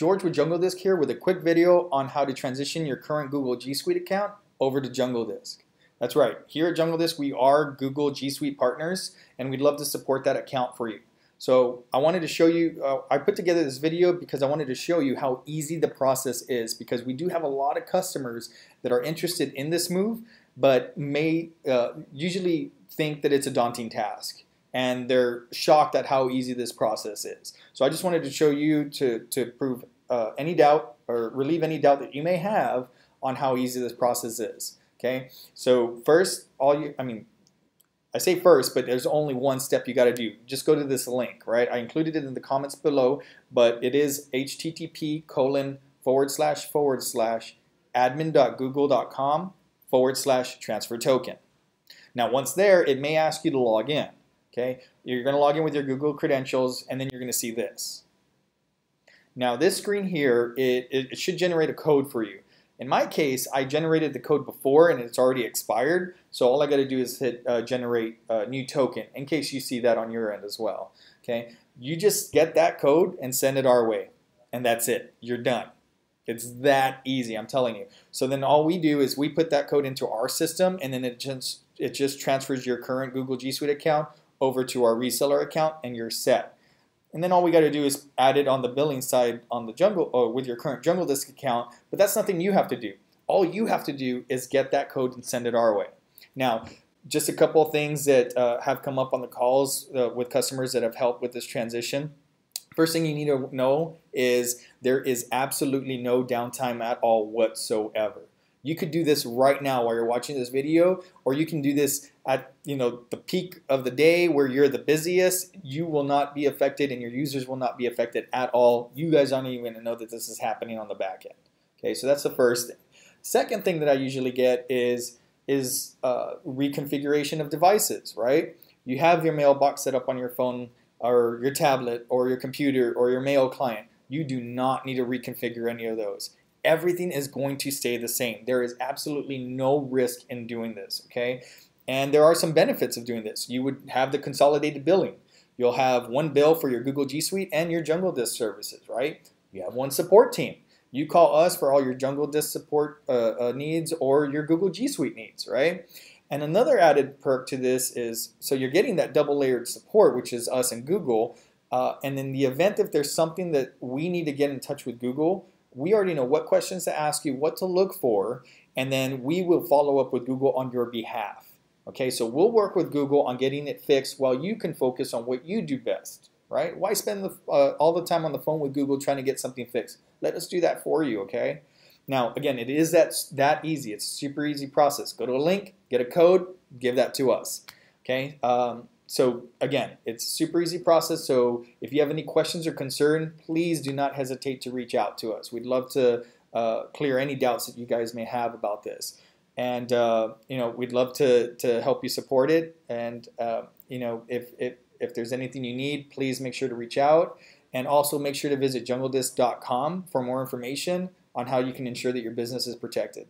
George with Jungle Disk here with a quick video on how to transition your current Google G Suite account over to Jungle Disk. That's right, here at Jungle Disk we are Google G Suite partners and we'd love to support that account for you. So I wanted to show you, uh, I put together this video because I wanted to show you how easy the process is because we do have a lot of customers that are interested in this move but may uh, usually think that it's a daunting task and they're shocked at how easy this process is. So I just wanted to show you to, to prove uh, any doubt or relieve any doubt that you may have on how easy this process is. Okay, so first, all you, I mean, I say first, but there's only one step you got to do. Just go to this link, right? I included it in the comments below, but it is http colon forward slash forward slash admin.google.com forward slash transfer token. Now, once there, it may ask you to log in. Okay, you're going to log in with your Google credentials, and then you're going to see this. Now, this screen here, it, it should generate a code for you. In my case, I generated the code before and it's already expired, so all I got to do is hit uh, generate a new token in case you see that on your end as well. Okay, you just get that code and send it our way, and that's it. You're done. It's that easy, I'm telling you. So then all we do is we put that code into our system, and then it just it just transfers your current Google G Suite account over to our reseller account and you're set. And then all we got to do is add it on the billing side on the Jungle or with your current Jungle Disk account, but that's nothing you have to do. All you have to do is get that code and send it our way. Now, just a couple things that uh, have come up on the calls uh, with customers that have helped with this transition. First thing you need to know is there is absolutely no downtime at all whatsoever. You could do this right now while you're watching this video, or you can do this at you know the peak of the day where you're the busiest. You will not be affected, and your users will not be affected at all. You guys aren't even going to know that this is happening on the back end. Okay, so that's the first thing. Second thing that I usually get is is uh, reconfiguration of devices. Right, you have your mailbox set up on your phone or your tablet or your computer or your mail client. You do not need to reconfigure any of those everything is going to stay the same. There is absolutely no risk in doing this, okay? And there are some benefits of doing this. You would have the consolidated billing. You'll have one bill for your Google G Suite and your Jungle Disk services, right? You have one support team. You call us for all your Jungle Disk support uh, uh, needs or your Google G Suite needs, right? And another added perk to this is so you're getting that double layered support, which is us and Google. Uh, and in the event if there's something that we need to get in touch with Google, we already know what questions to ask you, what to look for, and then we will follow up with Google on your behalf. Okay, so we'll work with Google on getting it fixed while you can focus on what you do best, right? Why spend the, uh, all the time on the phone with Google trying to get something fixed? Let us do that for you, okay? Now, again, it is that, that easy. It's a super easy process. Go to a link, get a code, give that to us, okay? Um, so again, it's a super easy process. So if you have any questions or concern, please do not hesitate to reach out to us. We'd love to uh, clear any doubts that you guys may have about this. And uh, you know, we'd love to to help you support it. And uh, you know, if if if there's anything you need, please make sure to reach out. And also make sure to visit jungledisk.com for more information on how you can ensure that your business is protected.